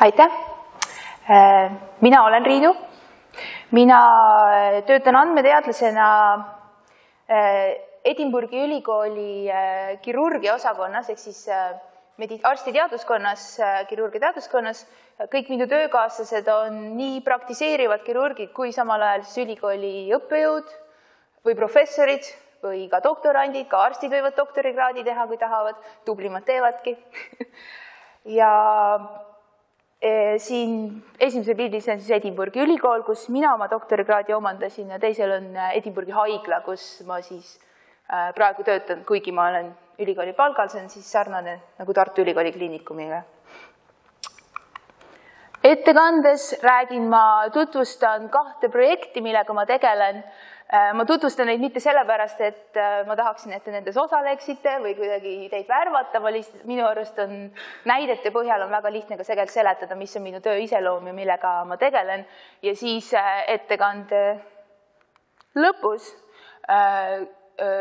aitäh! mina olen Riinu. mina töötan andmeteadlasena Edinburghi ülikooli kirurgia osakonnas ehk siis medi-, arstiteaduskonnas, kirurgia teaduskonnas. kõik minu töökaaslased on nii praktiseerivad kirurgid kui samal ajal siis ülikooli õppejõud või professorid või ka doktorandid, ka arstid võivad doktorikraadi teha, kui tahavad, tublimad teevadki ja siin esimesel pildil, see on siis Edinburghi ülikool, kus mina oma doktorikraadi omandasin ja teisel on Edinburghi haigla, kus ma siis äh, praegu töötan, kuigi ma olen ülikooli palgal, see on siis sarnane nagu Tartu Ülikooli Kliinikumiga. ettekandes räägin ma, tutvustan kahte projekti, millega ma tegelen ma tutvustan neid mitte sellepärast, et äh, ma tahaksin, et te nendes osaleksite või kuidagi teid värvata, ma lihtsalt, minu arust on näidete põhjal on väga lihtne ka tegelikult seletada, mis on minu töö iseloom ja millega ma tegelen. Ja siis äh, ettekande lõpus äh,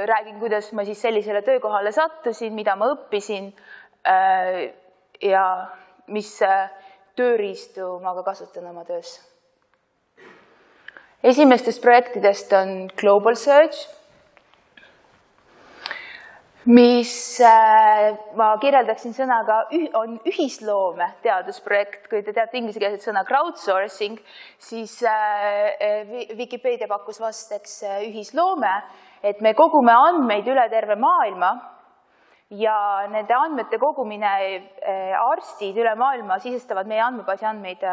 räägin, kuidas ma siis sellisele töökohale sattusin, mida ma õppisin äh, ja mis tööriistu ma ka kasutan oma töös esimestest projektidest on Global Search, mis äh, ma kirjeldaksin sõnaga, on ühisloome teadusprojekt, kui te teate inglisekeelset sõna crowdsourcing, siis äh, Vikipeedia pakkus vasteks äh, ühisloome, et me kogume andmeid üle terve maailma ja nende andmete kogumine, arstid üle maailma sisestavad meie andmebaasi andmeid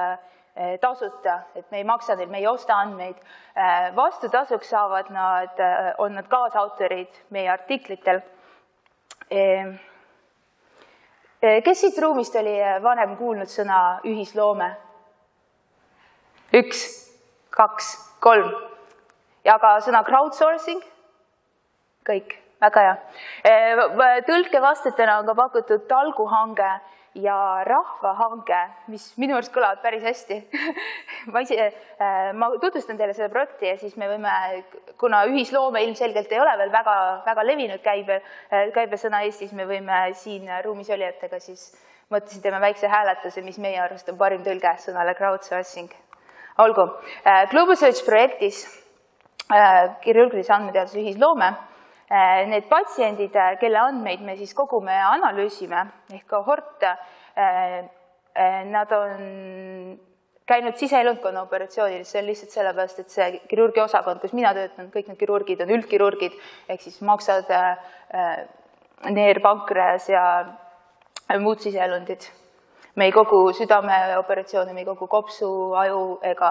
tasuta, et me ei maksa neil, me ei osta andmeid. Eh, vastutasuks saavad nad, eh, on nad kaasautorid meie artiklitel. kes siit ruumist oli vanem kuulnud sõna ühisloome? üks, kaks, kolm. ja ka sõna crowdsourcing? kõik, väga hea. tõlkevastetena on ka pakutud talguhange ja rahvahange, mis minu arust kõlavad päris hästi ma ise, äh, ma tutvustan teile seda projekti ja siis me võime, kuna ühisloome ilmselgelt ei ole veel väga, väga levinud käibe, äh, käibesõna Eestis, me võime siin ruumis olijatega siis mõtlesin, teeme väikse hääletuse, mis meie arust on parim tõlge sõnale crowdsourcing. olgu, äh, Global Search projektis kirjurgilise andmeteaduse ühisloome need patsiendid, äh, kelle andmeid me siis kogume ja analüüsime, ehk kohort, äh, nad on käinud siseelundkonna operatsioonil, see on lihtsalt sellepärast, et see kirurgiaosakond, kus mina töötan, kõik need kirurgid on üldkirurgid, ehk siis maksad, neer, pankreas ja muud siseelundid. me ei kogu südameoperatsioone, me ei kogu kopsu, aju ega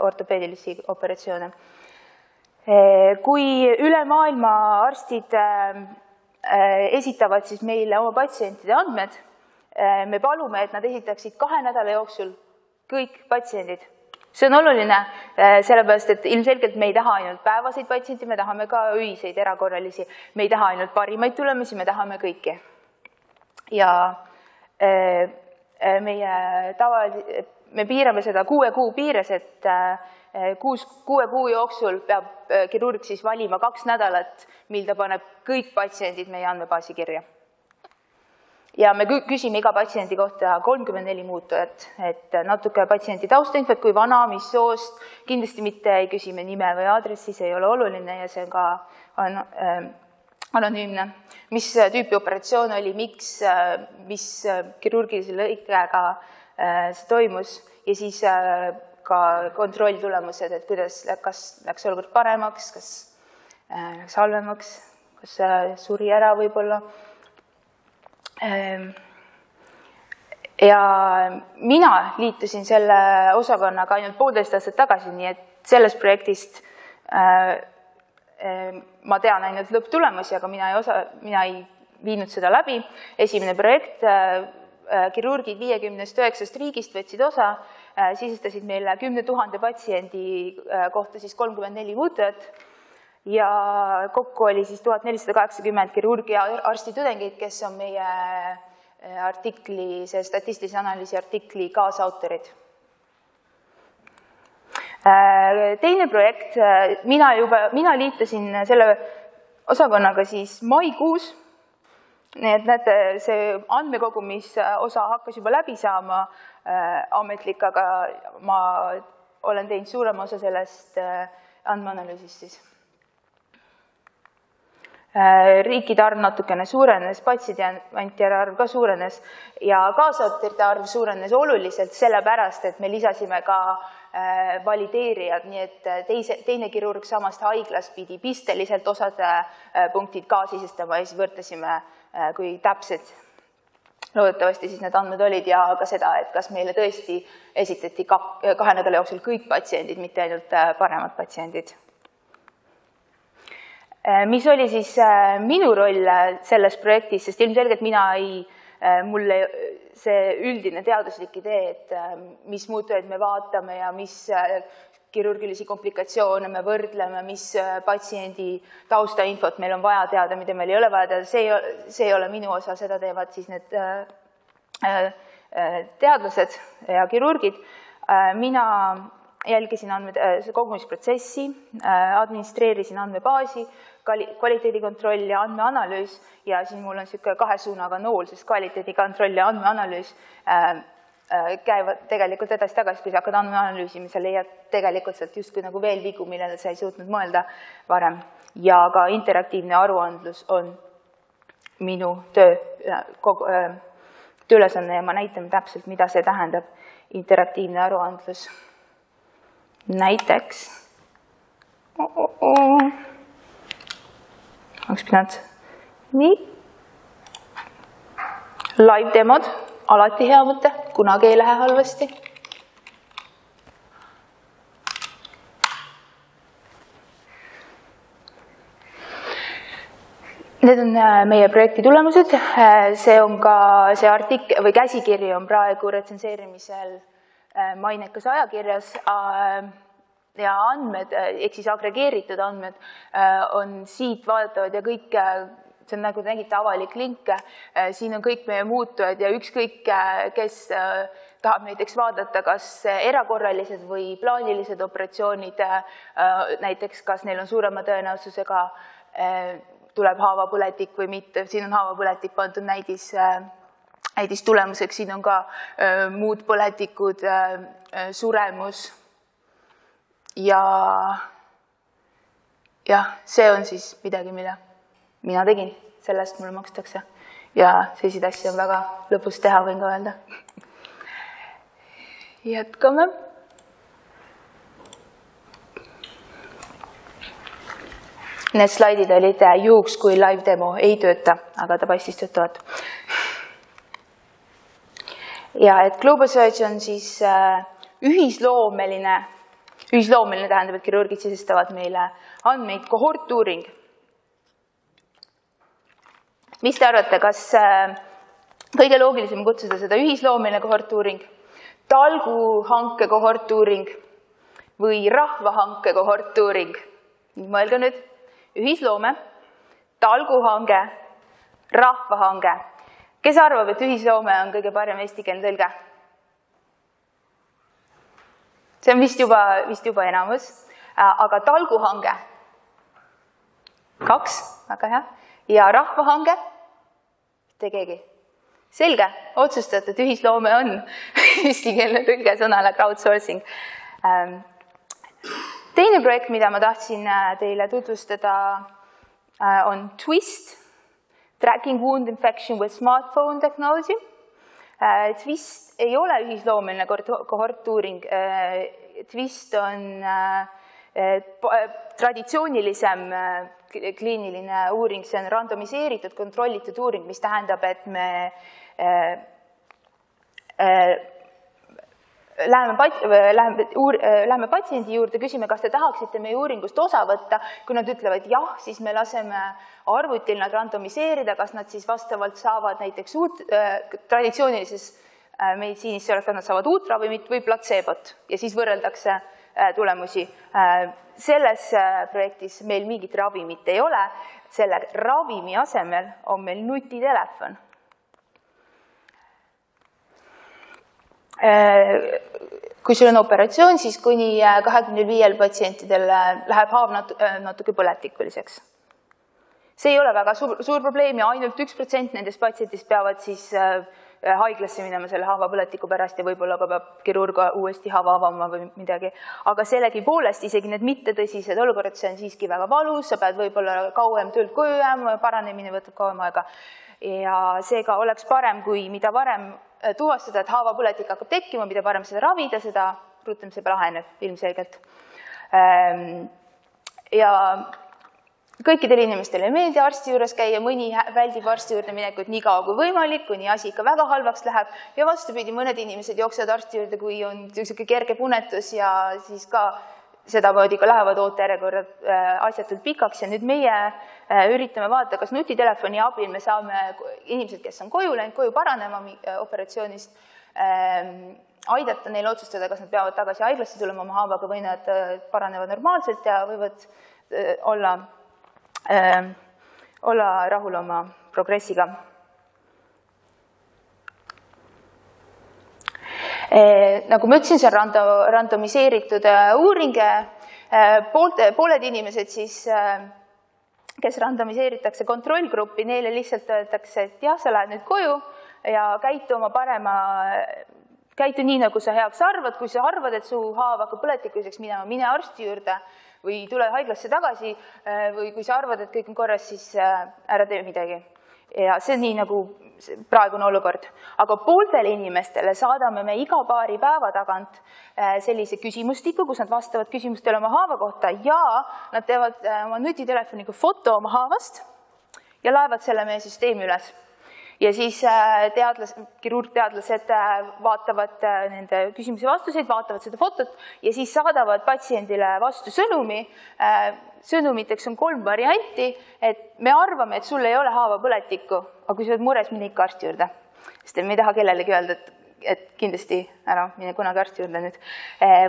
ortopeedilisi operatsioone kui üle maailma arstid eh, eh, esitavad siis meile oma patsientide andmed, me palume, et nad esitaksid kahe nädala jooksul kõik patsiendid. see on oluline, sellepärast et ilmselgelt me ei taha ainult päevaseid patsiente, me tahame ka öiseid erakorralisi, me ei taha ainult parimaid tulemusi, me tahame kõiki. ja meie tava, me piirame seda kuue kuu piires, et Eh, kuus, kuue kuu jooksul peab eh, kirurg siis valima kaks nädalat, mil ta paneb kõik patsiendid meie andmebaasi kirja. ja me küsime iga patsiendi kohta kolmkümmend neli muutujat, et natuke patsiendi taustainfot, kui vana, mis soost, kindlasti mitte ei küsi me nime või aadressi, see ei ole oluline ja see on ka on, äh, anonüümne. mis tüüpi operatsioon oli, miks, mis kirurgilise lõikega see toimus ja siis ka kontrolltulemused, et kuidas, kas läks olukord paremaks, kas äh, läks halvemaks, kas suri ära võib-olla. Ähm, ja mina liitusin selle osakonnaga ainult poolteist aastat tagasi, nii et sellest projektist äh, äh, ma tean ainult lõpptulemusi, aga mina ei osa, mina ei viinud seda läbi. esimene projekt, kirurgid viiekümnest üheksast riigist võtsid osa Äh, sisestasid meile kümne tuhande patsiendi äh, kohta siis kolmkümmend neli muutujat ja kokku oli siis tuhat nelisada kaheksakümmend kirurgia arstitudengit, kes on meie äh, artikli, see statistilise analüüsi artikli kaasautorid. Teine projekt, mina juba, mina liitusin selle osakonnaga siis maikuus nii et näete, see andmekogumisosa hakkas juba läbi saama äh, ametlik, aga ma olen teinud suurema osa sellest äh, andmeanalüüsist siis. Äh, riikide arv natukene suurenes, patsientide arv ka suurenes ja kaasautorite arv suurenes oluliselt sellepärast, et me lisasime ka äh, valideerijad, nii et äh, teise, teine kirurg samast haiglast pidi pisteliselt osad punktid ka sisestama ja siis võrdlesime, kui täpsed loodetavasti siis need andmed olid ja ka seda, et kas meile tõesti esitati kahe nädala jooksul kõik patsiendid, mitte ainult paremad patsiendid. Äh, mis oli siis äh, minu roll äh, selles projektis, sest ilmselgelt mina ei, mulle see üldine teaduslik idee, et mis muutujaid me vaatame ja mis kirurgilisi komplikatsioone me võrdleme, mis patsiendi taustainfot meil on vaja teada, mida meil ei ole vaja teada, see see ei ole minu osa, seda teevad siis need teadlased ja kirurgid. mina jälgisin andmed, kogumisprotsessi, administreerisin andmebaasi, kvaliteedikontroll ja andmeanalüüs ja siin mul on niisugune kahe suunaga nool, sest kvaliteedikontroll ja andmeanalüüs äh, äh, käivad tegelikult edasi-tagasi, kui sa hakkad andmeanalüüsima, sa leiad tegelikult sealt justkui nagu veel vigu, millele sa ei suutnud mõelda varem. ja ka interaktiivne aruandlus on minu töö, kogu, äh, tööülesanne ja ma näitan täpselt, mida see tähendab, interaktiivne aruandlus. näiteks oh, oh, oh oleks pidanud, nii. live demod, alati hea mõte, kunagi ei lähe halvasti. Need on äh, meie projekti tulemused, äh, see on ka see artik- või käsikiri on praegu retsenseerimisel äh, mainekas ajakirjas. Ja andmed, ehk siis agregeeritud andmed on siit vaadatavad ja kõik, see on nagu te nägite, avalik link, siin on kõik meie muutujad ja ükskõik, kes tahab näiteks vaadata, kas erakorralised või plaanilised operatsioonid, näiteks kas neil on suurema tõenäosusega, tuleb haavapõletik või mitte, siin on haavapõletik pandud näidis, näidistulemuseks, siin on ka muud põletikud, suremus. Ja jah, see on siis midagi, mille mina tegin, selle eest mulle makstakse. ja selliseid asju on väga lõbus teha, võin ka öelda. jätkame. Need slaidid olid juhuks, kui live demo ei tööta, aga ta paistis töötavat. ja et Global Search on siis äh, ühisloomeline ühisloomeline tähendab, et kirurgid sisestavad meile andmeid, kohortuuring. Mis te arvate, kas äh, kõige loogilisem kutsuda seda ühisloomeline kohortuuring, talguhanke kohortuuring või rahvahanke kohortuuring? mõelge nüüd, ühisloome, talguhange, rahvahange. kes arvab, et ühisloome on kõige parem eestikeelne tõlge? see on vist juba, vist juba enamus, äh, aga talguhange, kaks, väga hea, ja rahvahange, mitte keegi. selge, otsustatud, ühisloome on eestikeelne tõlge sõnale crowdsourcing. Ähm, teine projekt, mida ma tahtsin äh, teile tutvustada, äh, on Twist, Tracking Wound Infection with Smartphone Technology Twist äh, ei ole ühisloomeline kohortuuring, Twist on traditsioonilisem kliiniline uuring, see on randomiseeritud kontrollitud uuring, mis tähendab, et me läheme pat-, läheme uur-, läheme patsiendi juurde, küsime, kas te tahaksite meie uuringust osa võtta, kui nad ütlevad jah, siis me laseme arvutil nad randomiseerida, kas nad siis vastavalt saavad näiteks uut äh,, traditsioonilises äh, meditsiinis see oleks, kas nad saavad uut ravimit või platseebot. Ja siis võrreldakse äh, tulemusi äh,. selles äh, projektis meil mingit ravimit ei ole, selle ravimi asemel on meil nutitelefon Äh, kui sul on operatsioon, siis kuni kahekümnel viiel patsientidel läheb haav äh, natuke põletikuliseks. see ei ole väga suur, suur probleem ja ainult üks protsent nendest patsientidest peavad siis äh, haiglasse minema selle haavapõletiku pärast ja võib-olla ka peab kirurg uuesti haava avama või midagi. aga sellegipoolest isegi need mittetõsised olukorrad, see on siiski väga valus, sa pead võib-olla kauem töölt koju jääma, paranemine võtab kauem aega. ja seega oleks parem, kui mida varem äh, tuvastada, et haavapõletik hakkab tekkima, mida parem seda ravida, seda rutem see laheneb ilmselgelt. Ähm, ja kõikidele inimestele ei meeldi arsti juures käia, mõni väldib arsti juurde minekut nii kaua kui võimalik, kuni asi ikka väga halvaks läheb. Ja vastupidi, mõned inimesed jooksevad arsti juurde, kui on niisugune kerge punetus ja siis ka sedamoodi ka lähevad ootejärjekorrad äh, asjatult pikaks. Ja nüüd meie äh, üritame vaadata, kas nutitelefoni abil me saame inimesed, kes on koju läinud, koju paranema äh, operatsioonist, ähm, aidata neil otsustada, kas nad peavad tagasi haiglasse tulema oma haavaga või nad paranevad normaalselt ja võivad olla olla rahul oma progressiga äh,. nagu ma ütlesin, see on rando, randomiseeritud äh, uuring äh,, poolte, pooled inimesed siis kes randomiseeritakse kontrollgruppi, neile lihtsalt öeldakse, et jah, sa lähed nüüd koju ja käitu oma parema, käitu nii, nagu sa heaks arvad, kui sa arvad, et su haav hakkab põletikuliseks minema, mine arsti juurde või tule haiglasse tagasi äh, või kui sa arvad, et kõik on korras, siis äh, ära tee midagi. ja see on nii, nagu praegune olukord. aga pooltele inimestele saadame me iga paari päeva tagant äh, sellise küsimustiku, kus nad vastavad küsimustele oma haava kohta ja nad teevad oma nutitelefoniga foto oma haavast ja laevad selle meie süsteemi üles ja siis äh, teadlas, kirurgteadlased äh, vaatavad äh, nende küsimusi vastuseid, vaatavad seda fotot ja siis saadavad patsiendile vastu sõnumi. sõnumiteks on kolm varianti, et me arvame, et sul ei ole haavapõletikku, aga kui sa oled mures, mine ikka arsti juurde. sest me ei taha kellelegi öelda, et et kindlasti ära mine kunagi arsti juurde nüüd.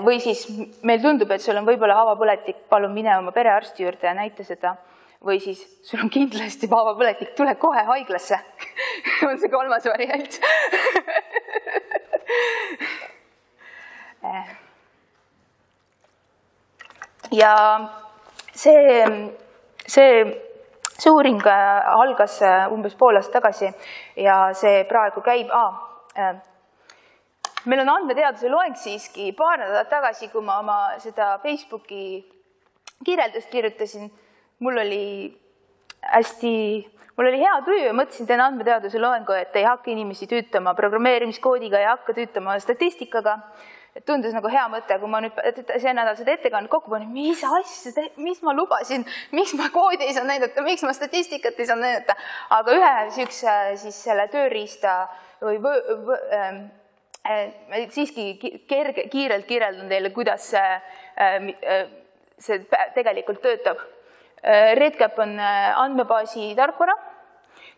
või siis meil tundub, et sul on võib-olla haavapõletik, palun mine oma perearsti juurde ja näita seda või siis sul on kindlasti vaevapõletik, tule kohe haiglasse. On see kolmas variant. Ja see, see, see uuring algas umbes pool aastat tagasi ja see praegu käib ah,, meil on andmeteaduse loeng siiski paar nädalat tagasi, kui ma oma seda Facebooki kirjeldust kirjutasin mul oli hästi, mul oli hea tuju ja mõtlesin, teen andmeteaduse loengu, et ei hakka inimesi tüütama programmeerimiskoodiga, ei hakka tüütama statistikaga. et tundus nagu hea mõte, kui ma nüüd see nädal seda ettekannet kokku panin, mis asja, mis ma lubasin, miks ma koodi ei saa näidata, miks ma statistikat ei saa näidata, aga ühe niisuguse siis selle tööriista või võ, võ, ähm, äh, siiski kerge, kiirelt kirjeldan teile, kuidas see äh, äh, see tegelikult töötab RedCap on äh, andmebaasi tarkvara,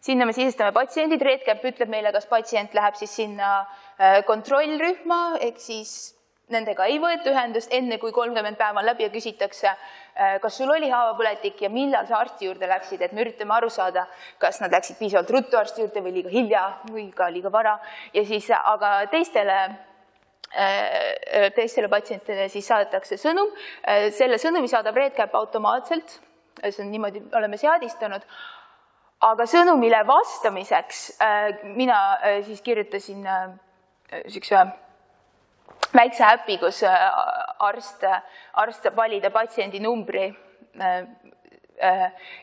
sinna me sisestame patsiendid, RedCap ütleb meile, kas patsient läheb siis sinna äh, kontrollrühma, ehk siis nendega ei võeta ühendust enne, kui kolmkümmend päeva on läbi ja küsitakse, kas sul oli haavapõletik ja millal sa arsti juurde läksid, et me üritame aru saada, kas nad läksid piisavalt ruttu arsti juurde või liiga hilja või ka liiga vara. Ja siis, aga teistele teistele patsientidele siis saadetakse sõnum, selle sõnumi saadab RedCap automaatselt see on niimoodi, oleme seadistanud, aga sõnumile vastamiseks äh, mina äh, siis kirjutasin niisuguse äh, väikse äpi, kus arst, arst saab valida patsiendi numbri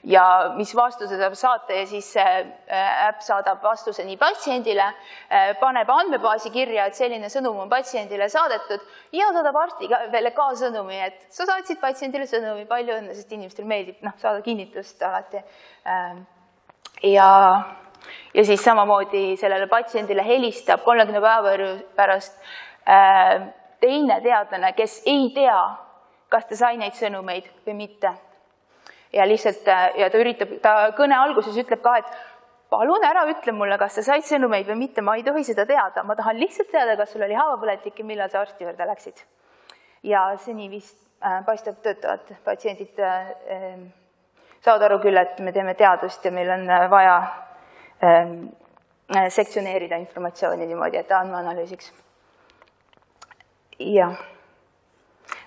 ja mis vastuse saab saata ja siis see äpp saadab vastuse nii patsiendile, paneb andmebaasi kirja, et selline sõnum on patsiendile saadetud ja saadab arstile ka sõnumi, et sa saatsid patsiendile sõnumi, palju õnne, sest inimestele meeldib noh, saada kinnitust alati. ja, ja siis samamoodi sellele patsiendile helistab kolmekümne päeva pärast teine teadlane, kes ei tea, kas ta sai neid sõnumeid või mitte ja lihtsalt ja ta üritab, ta kõne alguses ütleb ka, et palun ära ütle mulle, kas sa said sõnumeid või mitte, ma ei tohi seda teada, ma tahan lihtsalt teada, kas sul oli haavapõletik ja millal sa arsti juurde läksid. ja seni vist äh, paistab töötavad patsiendid äh, äh, saavad aru küll, et me teeme teadust ja meil on äh, vaja äh, sektsioneerida informatsiooni niimoodi, et andmeanalüüsiks. jah.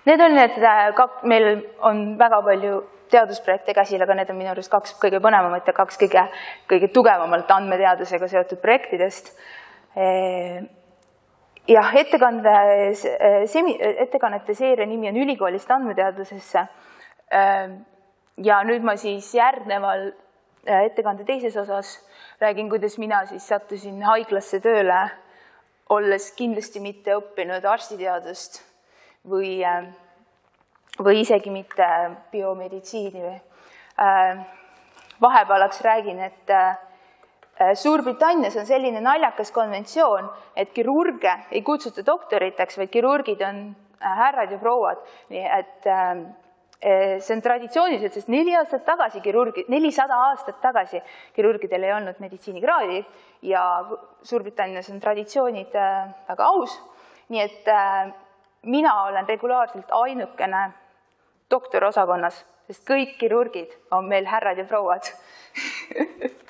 Need on need äh, meil on väga palju teadusprojekte käsil, aga need on minu arust kaks kõige põnevamat ja kaks kõige, kõige tugevamalt andmeteadusega seotud projektidest. jah, ettekande, semi-, ettekannete seeria nimi on Ülikoolist andmeteadusesse. ja nüüd ma siis järgneval ettekande teises osas räägin, kuidas mina siis sattusin haiglasse tööle, olles kindlasti mitte õppinud arstiteadust või või isegi mitte biomeditsiini või. Äh, vahepealaks räägin, et äh, Suurbritannias on selline naljakas konventsioon, et kirurge ei kutsuta doktoriteks, vaid kirurgid on äh, härrad ja prouad, nii et see on traditsiooniliselt, sest neli aastat tagasi kirurgi, nelisada aastat tagasi kirurgidel ei olnud meditsiinikraadi ja Suurbritannias on traditsioonid väga aus, nii et mina olen regulaarselt ainukene doktoriosakonnas, sest kõik kirurgid on meil härrad ja prouad.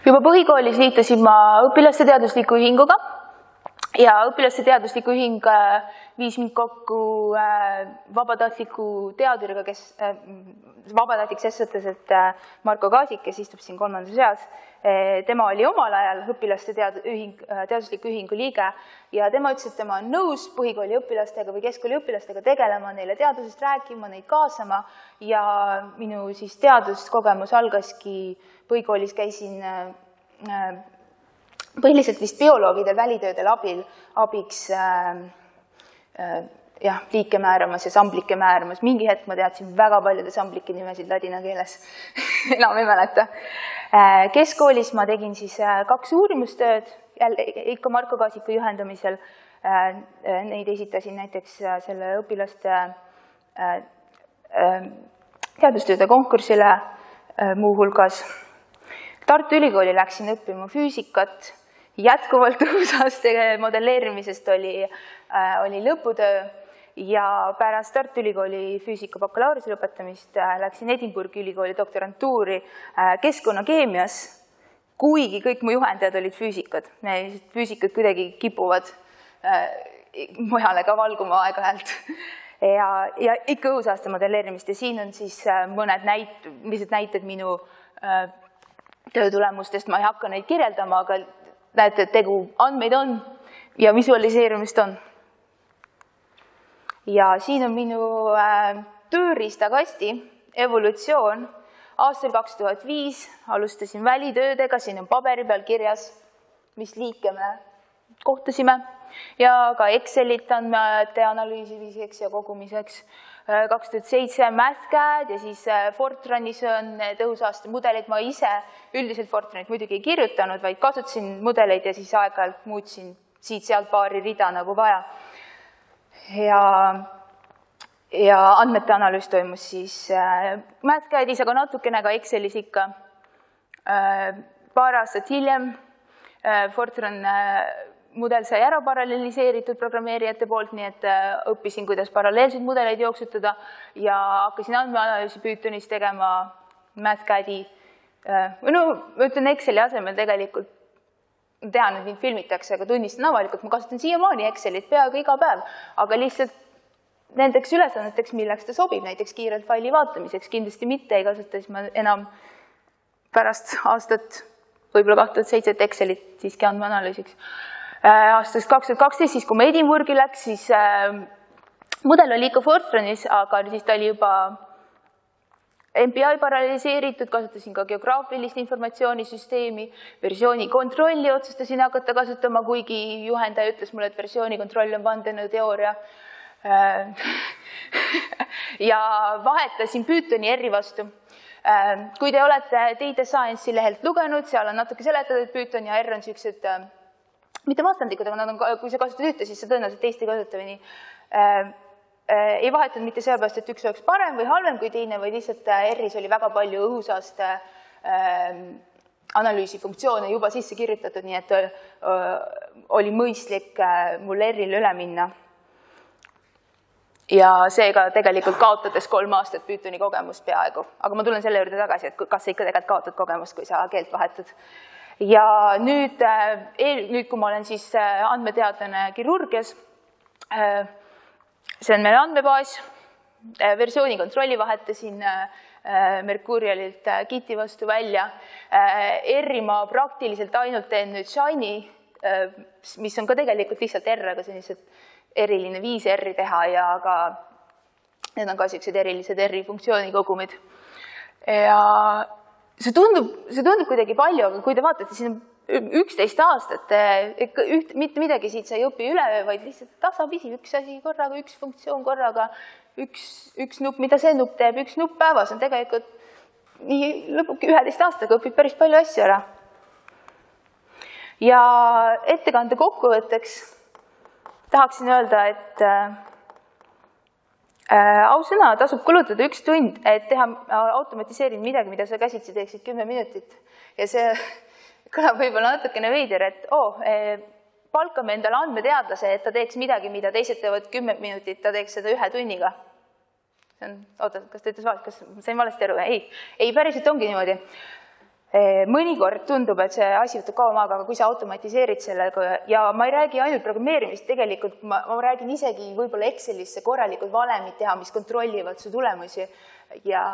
Juba põhikoolis liitusin ma õpilaste teadusliku ühinguga ja õpilaste teaduslik ühing äh, viis mind kokku äh, vabatahtliku teaduriga, kes, äh, vabatahtlik ses suhtes, et Marko Kaasik, kes istub siin kolmandas reas, tema oli omal ajal õpilaste tead-, ühing, teadusliku ühingu liige ja tema ütles, et tema on nõus põhikooli õpilastega või keskkooli õpilastega tegelema, neile teadusest rääkima, neid kaasama ja minu siis teaduskogemus algaski põhikoolis, käisin põhiliselt vist bioloogide välitöödel abil, abiks äh, äh, jah, liike määramas ja samblikke määramas, mingi hetk ma teadsin väga paljude samblike nimesid ladina keeles enam ei mäleta äh,. keskkoolis ma tegin siis äh, kaks uurimustööd, jälle ikka Marko Kaasiku juhendamisel äh,. neid esitasin näiteks selle õpilaste teadustööde konkursile muuhulgas Tartu Ülikooli läksin õppima füüsikat jätkuvalt õhusaaste modelleerimisest oli, äh, oli lõputöö. Ja pärast Tartu Ülikooli füüsika bakalaureuse lõpetamist äh, läksin Edinburghi ülikooli doktorantuuri äh, keskkonnakeemias, kuigi kõik mu juhendajad olid füüsikad. füüsikad kuidagi kipuvad mujale ka valguma aeg-ajalt. Ja, ja ikka õhusaaste modelleerimist ja siin on siis mõned näit-, lihtsalt näited minu töö tulemustest, ma ei hakka neid kirjeldama, aga näete, et tegu, andmeid on ja visualiseerimist on. ja siin on minu äh, tööriistakasti evolutsioon. aastal kaks tuhat viis alustasin välitöödega, siin on paberi peal kirjas, mis liike me kohtasime ja ka Excelit andmete analüüsimiseks ja kogumiseks kaks tuhat seitse MathCAD ja siis äh, Fortranis on tõhusaaste mudeleid, ma ise üldiselt Fortranit muidugi ei kirjutanud, vaid kasutasin mudeleid ja siis aeg-ajalt muutsin siit-sealt paari rida nagu vaja. ja, ja andmete analüüs toimus siis äh, MathCADis, aga natukene ka Excelis ikka äh,. paar aastat hiljem äh, Fortran äh, mudel sai ära paralleliseeritud programmeerijate poolt, nii et äh, õppisin, kuidas paralleelseid mudeleid jooksutada ja hakkasin andmeanalüüsi Pythonis tegema MathCAD-i. Äh, no ma ütlen Exceli asemel tegelikult, ma tean, et mind filmitakse, aga tunnistan avalikult, ma kasutan siiamaani Excelit peaaegu iga päev, aga lihtsalt nendeks ülesanneteks, milleks ta sobib, näiteks kiirelt faili vaatamiseks, kindlasti mitte ei kasuta siis ma enam pärast aastat, võib-olla kaks tuhat seitset Excelit siiski andmeanalüüsiks aastast kaks tuhat kaksteist, siis kui ma Edinburghi läks, siis äh, mudel oli ikka Fortranis, aga siis ta oli juba MPI paralliseeritud, kasutasin ka geograafilist informatsioonisüsteemi, versiooni kontrolli otsustasin hakata kasutama, kuigi juhendaja ütles mulle, et versiooni kontroll on vandenõuteooria äh, ja vahetasin Pythoni R-i vastu. kui te olete Data Science'i lehelt lugenud, seal on natuke seletatud, et Python ja R on niisugused mitte vastandlikud, aga nad on, kui sa kasutad ühte, siis sa tõenäoliselt teist ei kasuta või nii äh,. Äh, ei vahetanud mitte sellepärast, et üks oleks parem või halvem kui teine, vaid lihtsalt äh, R-is oli väga palju õhusaaste äh, analüüsi funktsioone juba sisse kirjutatud, nii et äh, oli mõistlik äh, mul R-ile üle minna. ja seega tegelikult kaotades kolm aastat Pythoni kogemust peaaegu, aga ma tulen selle juurde tagasi, et kas sa ikka tegelikult kaotad kogemust, kui sa keelt vahetad ja nüüd, eel, nüüd, kui ma olen siis andmeteadlane kirurgias, see on meil andmebaas, versiooni kontrolli vahetasin Mercurialilt Giti vastu välja. R-i ma praktiliselt ainult teen nüüd Shine'i, mis on ka tegelikult lihtsalt R, aga see on lihtsalt eriline viis R-i teha ja ka need on ka niisugused erilised R-i funktsiooni ja see tundub, see tundub kuidagi palju, aga kui te vaatate, siin on üksteist aastat, ikka üht, mitte midagi siit sa ei õpi üleöö, vaid lihtsalt tasapisi üks asi korraga, üks funktsioon korraga, üks, üks nupp, mida see nupp teeb, üks nupp päevas on tegelikult nii lõpuks üheteist aastaga õpib päris palju asju ära. ja ettekande kokkuvõtteks tahaksin öelda, et Äh, ausõna, tasub kulutada üks tund, et teha äh, automatiseerinud midagi, mida sa käsitsi teeksid kümme minutit. ja see kõlab võib-olla natukene veider, et oo oh, eh,, palkame endale andmeteadlase, et ta teeks midagi, mida teised teevad kümme minutit, ta teeks seda ühe tunniga. see on, oota, kas ta ütles valesti, kas sain valesti aru? ei, ei, päriselt ongi niimoodi. Eh, mõnikord tundub, et see asi võtab kaua maaga, aga kui sa automatiseerid sellega ja ma ei räägi ainult programmeerimist, tegelikult ma, ma räägin isegi võib-olla Excelisse korralikud valemid teha, mis kontrollivad su tulemusi ja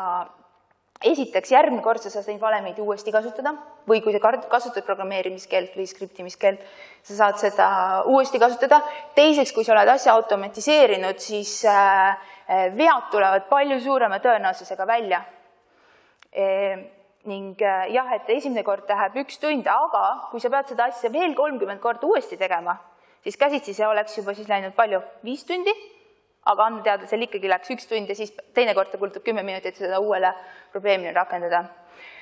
esiteks, järgmine kord sa saad neid valemeid uuesti kasutada või kui sa kasutad programmeerimiskeelt või skriptimiskeelt, sa saad seda uuesti kasutada. teiseks, kui sa oled asja automatiseerinud, siis äh, vead tulevad palju suurema tõenäosusega välja ning äh, jah, et esimene kord läheb üks tund, aga kui sa pead seda asja veel kolmkümmend korda uuesti tegema, siis käsitsi see oleks juba siis läinud palju, viis tundi, aga andmeteadlasel ikkagi läks üks tund ja siis teinekord ta kulutab kümme minutit seda uuele probleemile rakendada.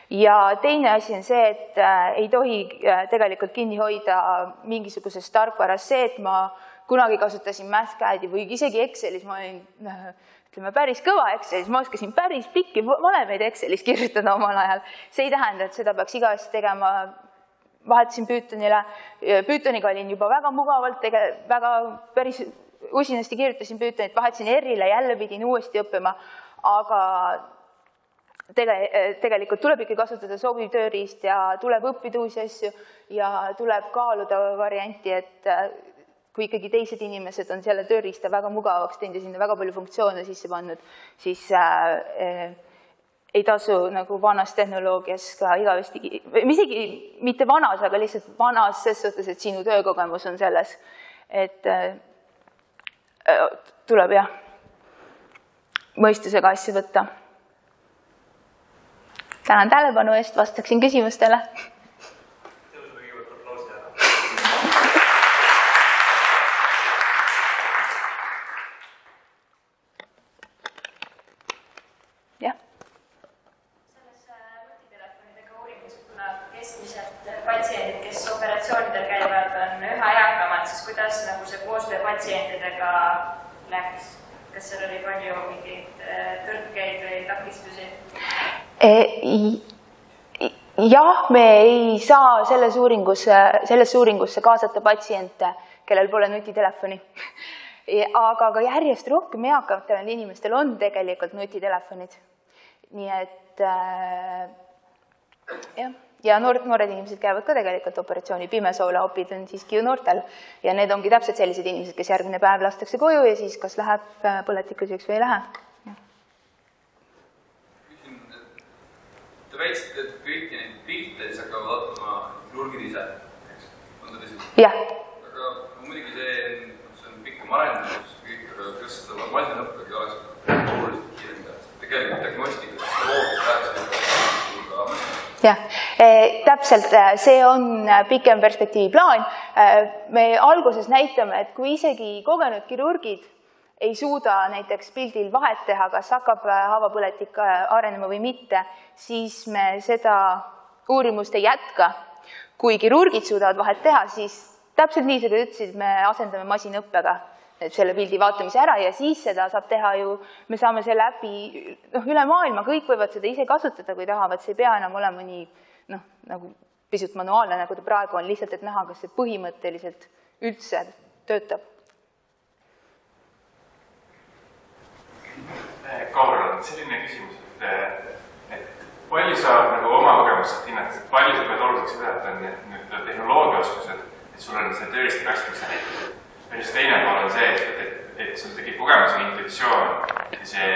ja teine asi on see, et äh, ei tohi äh, tegelikult kinni hoida mingisugusest tarkvarast. See, et ma kunagi kasutasin MathCAD-i või isegi Excelis ma olin ütleme, päris kõva Excelis, ma oskasin päris pikki valemeid Excelis kirjutada omal ajal. see ei tähenda, et seda peaks igavesti tegema, vahetasin Pythonile, Pythoniga olin juba väga mugavalt, tege-, väga päris usinasti kirjutasin Pythonit, vahetasin R-ile, jälle pidin uuesti õppima, aga tege-, tegelikult tuleb ikka kasutada sobiv tööriist ja tuleb õppida uusi asju ja tuleb kaaluda varianti, et kui ikkagi teised inimesed on selle tööriista väga mugavaks teinud ja sinna väga palju funktsioone sisse pannud, siis äh, ei tasu nagu vanas tehnoloogias ka igavesti, isegi mitte vanas, aga lihtsalt vanas ses suhtes, et sinu töökogemus on selles, et äh, tuleb jah, mõistusega asju võtta. tänan tähelepanu eest, vastaksin küsimustele me ei saa selles uuringus, sellesse uuringusse kaasata patsiente, kellel pole nutitelefoni. aga ka järjest rohkem eakatel inimestel on tegelikult nutitelefonid. nii et äh, jah, ja noor, noored inimesed käivad ka tegelikult operatsiooni, pimesoolaopid on siiski ju noortel ja need ongi täpselt sellised inimesed, kes järgmine päev lastakse koju ja siis kas läheb äh, põletikuseks või ei lähe Te väitsite, et kõiki neid kirurgid ise, eks, on see tõsi? jah. aga muidugi see, see on pikem arendus, kõik, aga kas seda masinõppegi oleks oluliselt kiirem teha, tegelikult diagnostikas, tehnoloogias läheks ka jah eh,, täpselt, eh, see on pikem perspektiivi plaan eh,. me alguses näitame, et kui isegi kogenud kirurgid ei suuda näiteks pildil vahet teha, kas hakkab haavapõletik arenema või mitte, siis me seda uurimust ei jätka. Kui kirurgid suudavad vahet teha, siis täpselt nii, sa ütlesid, me asendame masinõppega selle pildi vaatamise ära ja siis seda saab teha ju, me saame selle äpi noh, üle maailma, kõik võivad seda ise kasutada, kui tahavad, see ei pea enam olema nii noh, nagu pisut manuaalne, nagu ta praegu on, lihtsalt et näha, kas see põhimõtteliselt üldse töötab. Kaur, selline küsimus, et, palju sa nagu oma kogemustest hinnad, palju sa pead oluliseks seda, et on nüüd tehnoloogiaoskused, et sul on see tööriistakast, mis sa näitasid. ja siis teine pool on see, et, et, et sul tekib kogemus ja intuitsioon ja see,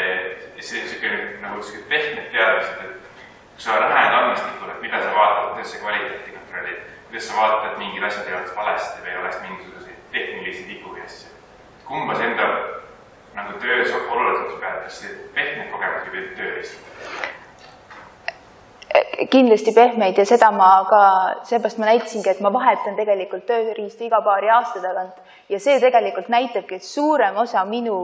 see niisugune nagu sihuke pehmed teadmised, et kui sa lähened andmestikule, et mida sa vaatad, kuidas sa kvaliteeti kontrollid, kuidas sa vaatad, et mingid asjad ei oleks valesti või ei oleks mingisuguseid tehnilisi ja asju. kumba sa enda nagu töös olulisemaks pead, kas pehmeid kogemusi või tööriistad? Kindlasti pehmeid ja seda ma ka, seepärast ma näitasingi, et ma vahetan tegelikult tööriistu iga paari aasta tagant ja see tegelikult näitabki, et suurem osa minu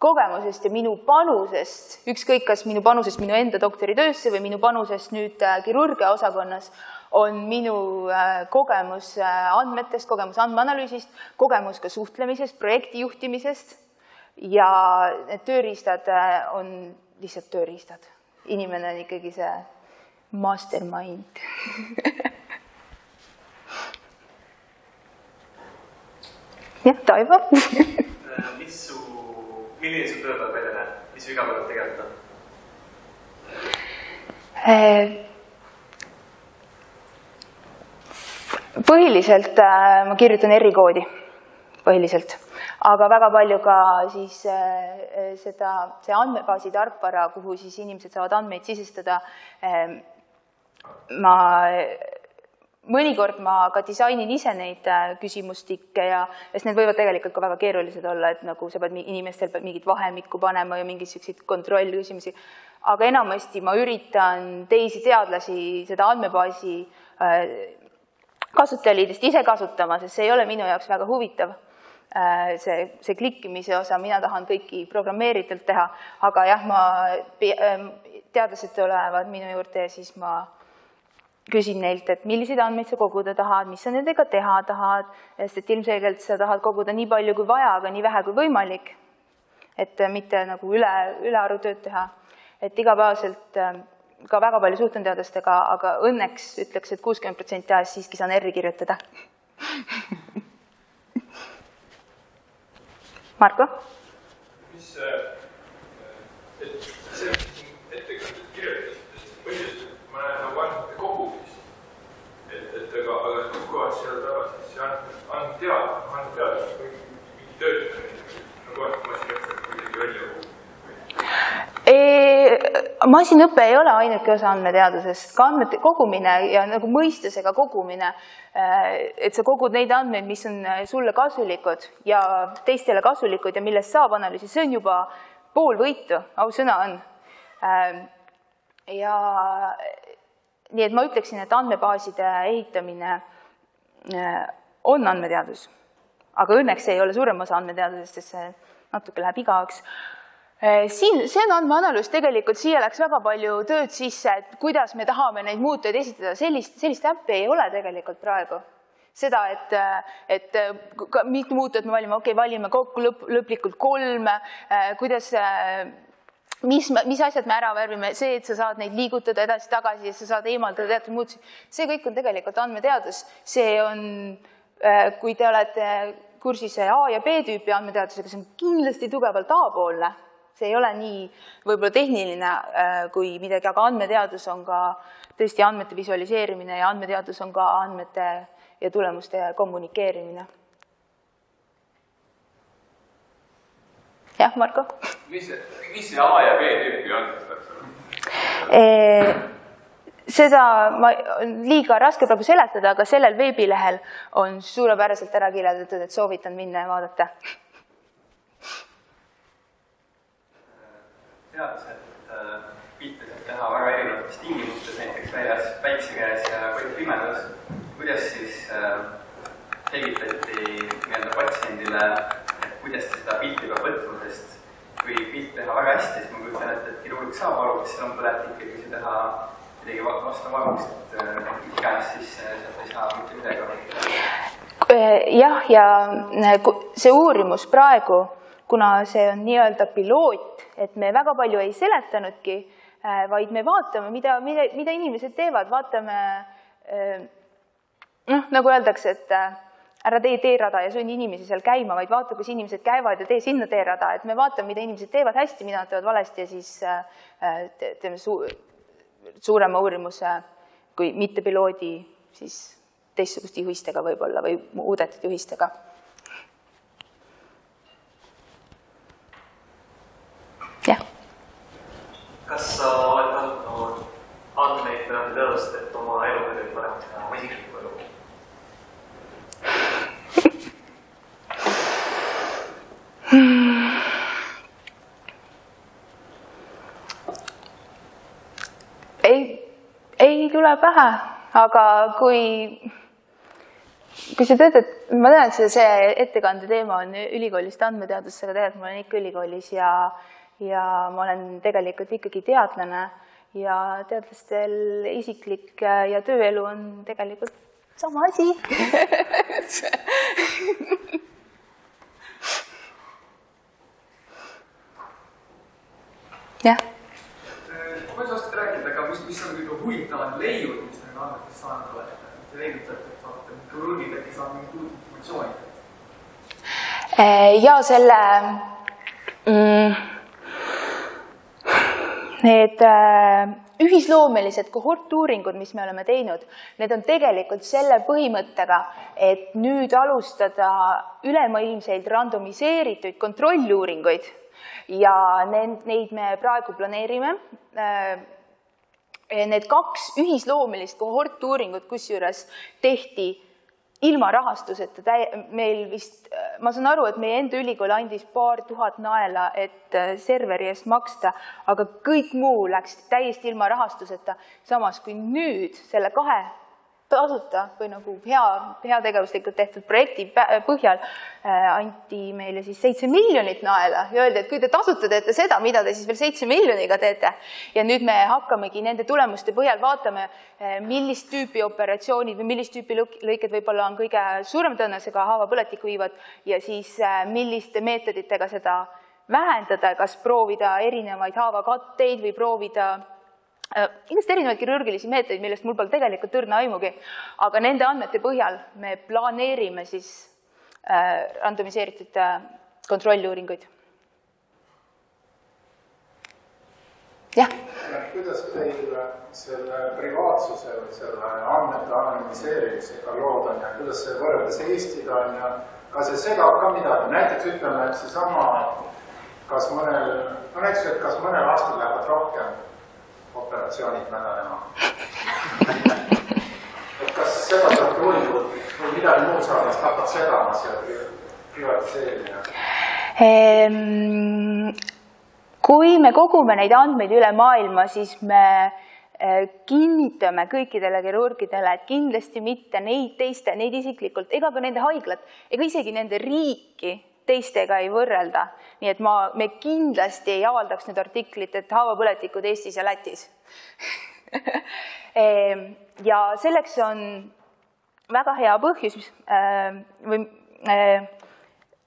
kogemusest ja minu panusest, ükskõik kas minu panusest minu enda doktoritöösse või minu panusest nüüd äh, kirurgia osakonnas, on minu äh, kogemus äh, andmetest, kogemus andmeanalüüsist, kogemus ka suhtlemisest, projekti juhtimisest ja need tööriistad on lihtsalt tööriistad. Inimene on ikkagi see mastermind. Jah, Taivo. Mis su, milline su tööpäev välja näeb, mis su igapäevaselt tegeleda? põhiliselt äh, ma kirjutan erikoodi, põhiliselt, aga väga palju ka siis äh, seda, see andmebaasi tarkvara, kuhu siis inimesed saavad andmeid sisestada äh,, ma mõnikord ma ka disainin ise neid äh, küsimustikke ja, sest need võivad tegelikult ka väga keerulised olla, et nagu sa pead inimestel pead mingit vahemikku panema ja mingeid niisuguseid kontrollküsimusi. aga enamasti ma üritan teisi teadlasi seda andmebaasi äh, kasutajaliidest ise kasutama, sest see ei ole minu jaoks väga huvitav äh, see, see klikkimise osa, mina tahan kõiki programmeeritult teha, aga jah, ma, teadlased tulevad minu juurde ja siis ma küsin neilt, et milliseid andmeid sa koguda tahad, mis sa nendega teha tahad, sest et ilmselgelt sa tahad koguda nii palju kui vaja, aga nii vähe kui võimalik. et mitte nagu üle, ülearu tööd teha. et igapäevaselt äh, ka väga palju suhtlen teadlastega, aga õnneks ütleks, et kuuskümmend protsenti ajast siiski saan R-i kirjutada Marko? mis, äh, et see ettekanded kirjeldasid, põhiliselt ma näen nagu andmete kogumist. et, et aga, aga kuskohast seal taga siis see andmeteadus, andmeteadus või mingi töötamine nagu andmemasinõpe kuidagi välja kogub? Masinõpe ei ole ainuke osa andmeteadusest, ka andmete kogumine ja nagu mõistusega kogumine, et sa kogud neid andmeid, mis on sulle kasulikud ja teistele kasulikud ja millest saab analüüsi, see on juba pool võitu, ausõna on. ja nii et ma ütleksin, et andmebaaside ehitamine on andmeteadus, aga õnneks see ei ole suurem osa andmeteadusest, sest see natuke läheb igavaks siin, see on andmeanalüüs, tegelikult siia läks väga palju tööd sisse, et kuidas me tahame neid muutujaid esitada, sellist, sellist äppi ei ole tegelikult praegu. seda, et, et mitu muutujat me valime, okei okay,, valime kokku lõp, lõplikult kolm, kuidas mis, mis asjad me ära värvime, see, et sa saad neid liigutada edasi-tagasi sa saad eemaldada teatud muutusi, see kõik on tegelikult andmeteadus, see on, kui te olete kursis A ja B tüüpi andmeteadusega, see on kindlasti tugevalt A-poolne see ei ole nii võib-olla tehniline äh, kui midagi, aga andmeteadus on ka tõesti andmete visualiseerimine ja andmeteadus on ka andmete ja tulemuste kommunikeerimine. jah, Marko? mis mis see A ja B tüüpi on? seda ma, liiga raske praegu seletada, aga sellel veebilehel on suurepäraselt ära kirjeldatud, et soovitan minna ja vaadata teadlased äh, pilte saab teha väga erinevates tingimustes, näiteks väljas päikse käes ja pimedas. kuidas siis äh, selgitati nii-öelda patsiendile, et kuidas ta seda pilti peab võtma, sest kui pilt teha väga hästi, siis ma kujutan ette, et kirurg saab aru, kas seal on põletik ja kui see teha midagi vastuvalgust, et äh, mis iganes, siis sealt ei saa mitte midagi aru. jah, ja see uurimus praegu kuna see on nii-öelda piloot, et me väga palju ei seletanudki, äh, vaid me vaatame, mida, mida, mida inimesed teevad, vaatame äh, noh, nagu öeldakse, et äh, ära tee teerada ja sunni inimesi seal käima, vaid vaata, kus inimesed käivad ja tee sinna teerada, et me vaatame, mida inimesed teevad hästi, mida nad teevad valesti ja siis teeme su suurema uurimuse kui mittepiloodi siis teistsuguste juhistega võib-olla või muudetud juhistega. jah. kas sa oled kasutanud andmeid finantsiteadust, et oma elu kuidagi paremaks teha, oma isiklikku elu? ei, ei tule pähe, aga kui, kui sa töötad, ma tean, et see, see ettekande teema on ülikoolist andmeteadus, aga tegelikult ma olen ikka ülikoolis ja, ja ma olen tegelikult ikkagi teadlane ja teadlastel isiklik ja tööelu on tegelikult sama asi jah ma ei saa oskada rääkida, aga mis, mis on kõige huvitavad leiud, mis te nende andmetest saanud olete? mis te leidnud olete, et saate kirurgid äkki saavad mingit uut informatsiooni? ja selle mm, need äh, ühisloomelised kohortuuringud, mis me oleme teinud, need on tegelikult selle põhimõttega, et nüüd alustada ülemaailmseid randomiseeritud kontrolluuringuid ja need, neid me praegu planeerime. Need kaks ühisloomelist kohortuuringut kusjuures tehti ilma rahastuseta, meil vist, ma saan aru, et meie enda ülikool andis paar tuhat naela, et serveri eest maksta, aga kõik muu läks täiesti ilma rahastuseta. samas kui nüüd selle kahe tasuta või nagu hea, heategevuslikult tehtud projekti põhjal äh, anti meile siis seitse miljonit naela ja öeldi, et kui te tasuta teete seda, mida te siis veel seitse miljoniga teete. ja nüüd me hakkamegi nende tulemuste põhjal vaatame, äh, millist tüüpi operatsioonid või millist tüüpi lõiked võib-olla on kõige suurema tõenäosusega haavapõletikku viivad ja siis äh, milliste meetoditega seda vähendada, kas proovida erinevaid haavakatteid või proovida kindlasti äh, erinevaid kirurgilisi meetodeid, millest mul pole tegelikult õrna aimugi, aga nende andmete põhjal me planeerime siis äh, randomiseeritud äh, kontrolluuringuid. jah. kuidas teil selle privaatsuse või selle andmete anonüümiseerimisega lood on ja kuidas see võrreldes Eestiga on ja kas see segab ka midagi, näiteks ütleme, et seesama, kas mõnel, no näiteks, et kas mõnel aastal lähevad rohkem operatsioonid mädanema. et kas seda sorti uuringud või midagi muud sarnast hakkab segama seal privatiseerimine ehm,? kui me kogume neid andmeid üle maailma, siis me eh, kinnitame kõikidele kirurgidele, et kindlasti mitte neid teiste, neid isiklikult ega ka nende haiglat ega isegi nende riiki teistega ei võrrelda. nii et ma, me kindlasti ei avaldaks nüüd artiklit, et haavapõletikud Eestis ja Lätis ehm, ja selleks on väga hea põhjus ehm, või ehm,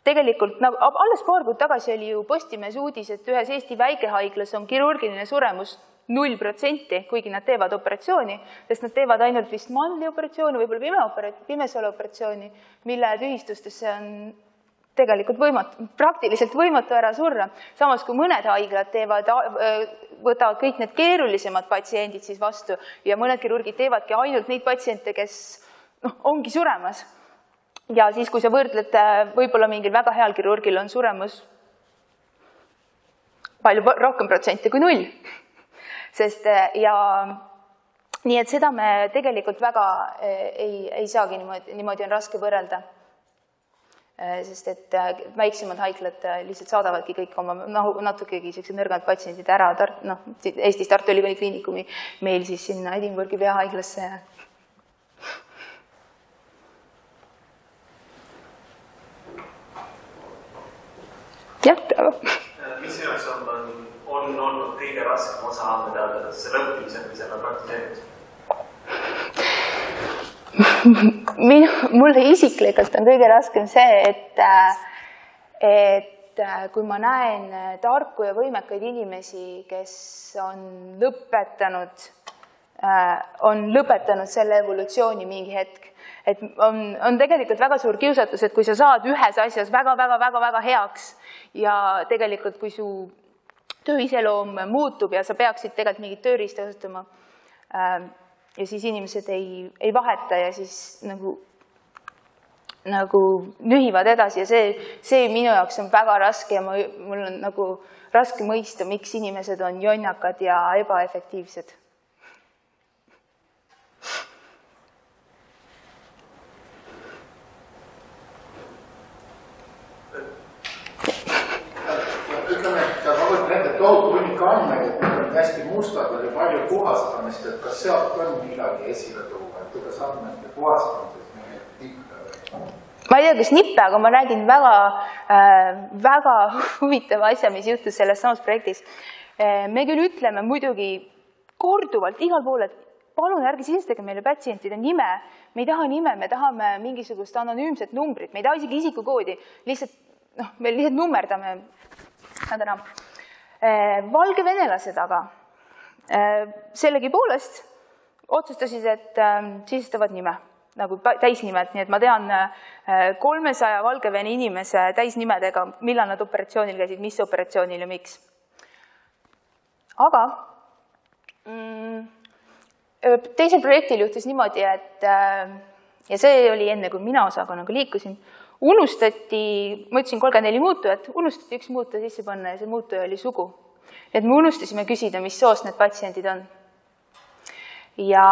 tegelikult nagu alles paar kuud tagasi oli ju Postimehes uudis, et ühes Eesti väikehaiglas on kirurgiline suremus null protsenti, kuigi nad teevad operatsiooni, sest nad teevad ainult vist mandlioperatsiooni, võib-olla pime, pimesoole operatsiooni, mille tühistustesse on tegelikult võimatu, praktiliselt võimatu ära surra. samas kui mõned haiglad teevad, võtavad kõik need keerulisemad patsiendid siis vastu ja mõned kirurgid teevadki ainult neid patsiente, kes noh, ongi suremas. ja siis, kui sa võrdled, võib-olla mingil väga heal kirurgil on suremus palju rohkem protsente kui null. sest ja nii et seda me tegelikult väga ei, ei saagi niimoodi, niimoodi on raske võrrelda Äh, sest et äh, väiksemad haiglad äh, lihtsalt saadavadki kõik oma nahu, natukegi niisugused nõrgad patsiendid ära Tart-, noh, Eestis Tartu Ülikooli Kliinikumi, meil siis sinna Edinburghi peahaiglasse ja jah, bravo. mis sinu jaoks on, on, on olnud kõige raskem osa selle õppimisel või selle praktiseerimisel? minu, mulle isiklikult on kõige raskem see, et, et kui ma näen tarku ja võimekaid inimesi, kes on lõpetanud, on lõpetanud selle evolutsiooni mingi hetk, et on, on tegelikult väga suur kiusatus, et kui sa saad ühes asjas väga-väga-väga-väga heaks ja tegelikult, kui su töö iseloom muutub ja sa peaksid tegelikult mingit tööriista kasutama. Ja siis inimesed ei, ei vaheta ja siis nagu, nagu nühivad edasi ja see, see minu jaoks on väga raske ja ma, mul on nagu raske mõista, miks inimesed on jonnakad ja ebaefektiivsed. Tohutu hunnik andmeid, et need on hästi mustad, oli palju puhastamist, et kas sealt on midagi esile tuua, et kuidas andmete puhastamises mingeid tippe või? ma ei tea, kas nippe, aga ma räägin väga äh,, väga huvitava asja, mis juhtus selles samas projektis. Äh,. me küll ütleme muidugi korduvalt igal pool, et palun ärge sisestage meile patsientide nime, me ei taha nime, me tahame mingisugust anonüümset numbrit, me ei taha isegi isikukoodi, lihtsalt noh, me lihtsalt nummerdame, nad enam Äh, valgevenelased aga sellegipoolest otsustasid, et ähm, sisestavad nime nagu täisnimed, nii et ma tean äh, kolmesaja Valgevene inimese täisnimedega, millal nad operatsioonil käisid, mis operatsioonil ja miks. aga mm, teisel projektil juhtus niimoodi, et ja see oli enne, kui mina osakonnaga liikusin unustati, ma ütlesin kolmkümmend neli muutujat, unustati üks muutuja sisse panna ja see muutuja oli sugu. Et me unustasime küsida, mis soost need patsiendid on. ja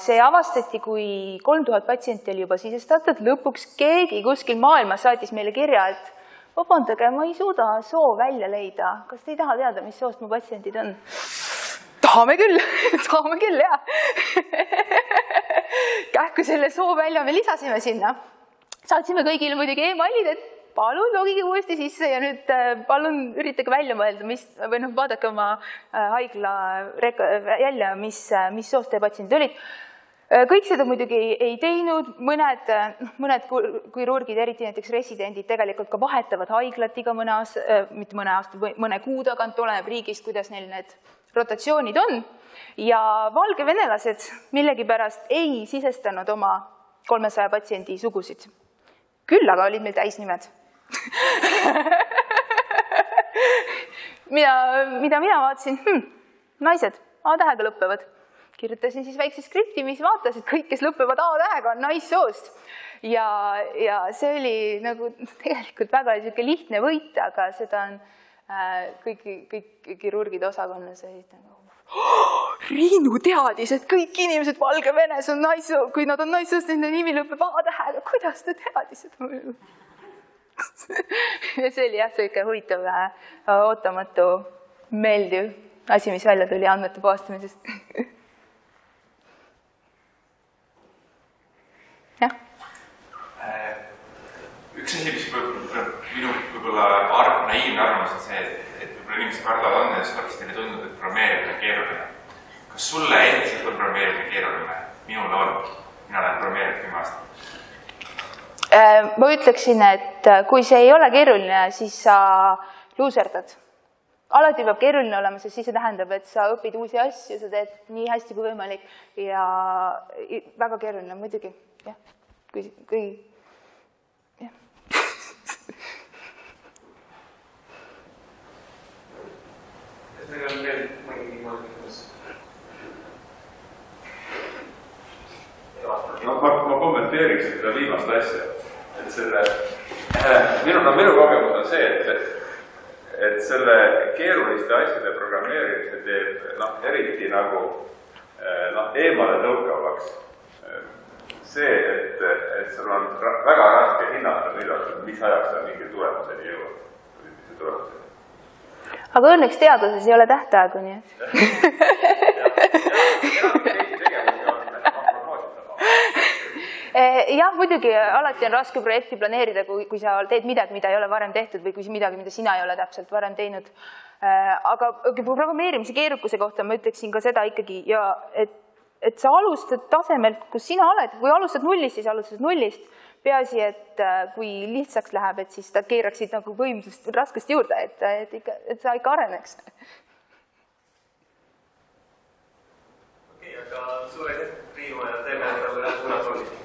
see avastati, kui kolm tuhat patsienti oli juba sisestatud, lõpuks keegi kuskil maailmas saatis meile kirja, et vabandage, ma ei suuda soo välja leida, kas te ei taha teada, mis soost mu patsiendid on? tahame küll. Tahame küll, jaa. Kähku selle soo välja me lisasime sinna. Saatsime kõigile muidugi emailid, et palun logige uuesti sisse ja nüüd äh, palun üritage välja mõelda, mis või noh, vaadake oma äh, haigla välja, mis, äh, mis soost teie patsiendid olid. kõik seda muidugi ei teinud, mõned, noh, mõned kirurgid, eriti näiteks residendid, tegelikult ka vahetavad haiglat iga mõne aasta, mitte mõne aasta, mõne kuu tagant, oleneb riigist, kuidas neil need rotatsioonid on. ja valgevenelased millegipärast ei sisestanud oma kolmesaja patsiendi sugusid küll aga olid meil täisnimed mida, mida mina vaatasin hm,, naised, A-tähega lõpevad. kirjutasin siis väikse skripti, mis vaatas, et kõik, kes lõpevad A-tähega, on naissoost. ja, ja see oli nagu tegelikult väga niisugune lihtne võit, aga seda on äh, kõik, kõik kirurgid osakonnas olid nagu Riinu teadis, et kõik inimesed Valgevenes on nais-, kui nad on naissoost, nende nimi lõpeb A-tähega, kuidas ta teadis seda? Ja see oli jah, sihuke huvitav, äh, ootamatu, meeldiv asi, mis välja tuli andmete puhastamisest jah. Äh, üks asi, mis minu võib-olla arv, naiivne arvamus on see, et, et võib-olla inimesed kardavad andmeid, sellepärast neile tundub, et programmeerimine on keeruline kas sulle endiselt on programmeerimine keeruline? minul on, mina olen programmeerinud kümme aastat. Äh, ma ütleksin, et äh, kui see ei ole keeruline, siis sa luuserdad. alati peab keeruline olema, sest siis see tähendab, et sa õpid uusi asju, sa teed nii hästi kui võimalik ja väga keeruline muidugi, jah. kui, kui, jah. meil on veel mõni viimane küsimus? ma, ma, ma kommenteeriksin seda viimast asja, et selle äh,, minu, no minu kogemus on see, et, et, selle keeruliste asjade programmeerimise teeb noh, eriti nagu äh, noh, eemale tõukavaks äh, see, et, et sul on väga raske hinnata, millal, mis ajaks sa mingi tulemuseni jõuad, positiivse tulemuseni. aga õnneks teaduses ei ole tähtaegu, nii et Eh, jah, muidugi eh, alati on raske projekti planeerida, kui, kui sa teed midagi, mida ei ole varem tehtud või kui midagi, mida sina ei ole täpselt varem teinud. Eh, aga programmeerimise keerukuse kohta ma ütleksin ka seda ikkagi ja et, et sa alustad tasemelt, kus sina oled, kui alustad nullist, siis alustad nullist peaasi, et kui lihtsaks läheb, et siis ta keeraksid nagu võimsust, raskust juurde, et, et ikka, et sa ikka areneks. okei okay,, aga suur aitäh, Priiu, ja teeme endale punasoovi.